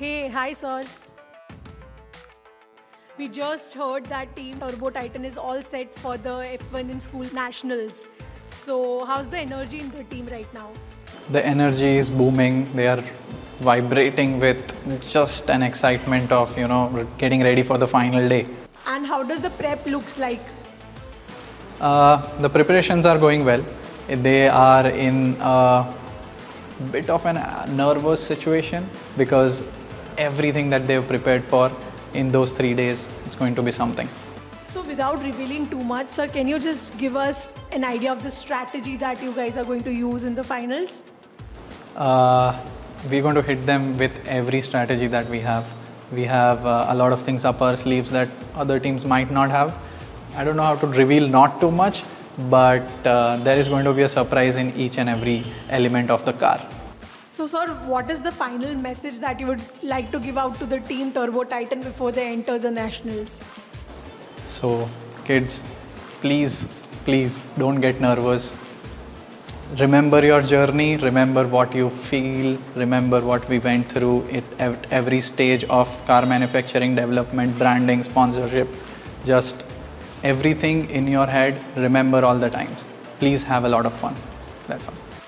Hey, hi, sir. We just heard that Team Turbo Titan is all set for the F1 in School Nationals. So, how's the energy in the team right now? The energy is booming. They are vibrating with just an excitement of, you know, getting ready for the final day. And how does the prep looks like? Uh, the preparations are going well. They are in a bit of a nervous situation because everything that they've prepared for in those three days is going to be something. So, without revealing too much, sir, can you just give us an idea of the strategy that you guys are going to use in the finals? Uh, we're going to hit them with every strategy that we have. We have uh, a lot of things up our sleeves that other teams might not have. I don't know how to reveal not too much, but uh, there is going to be a surprise in each and every element of the car. So, sir, what is the final message that you would like to give out to the team Turbo Titan before they enter the nationals? So, kids, please, please don't get nervous. Remember your journey, remember what you feel, remember what we went through it at every stage of car manufacturing, development, branding, sponsorship. Just everything in your head, remember all the times. Please have a lot of fun. That's all.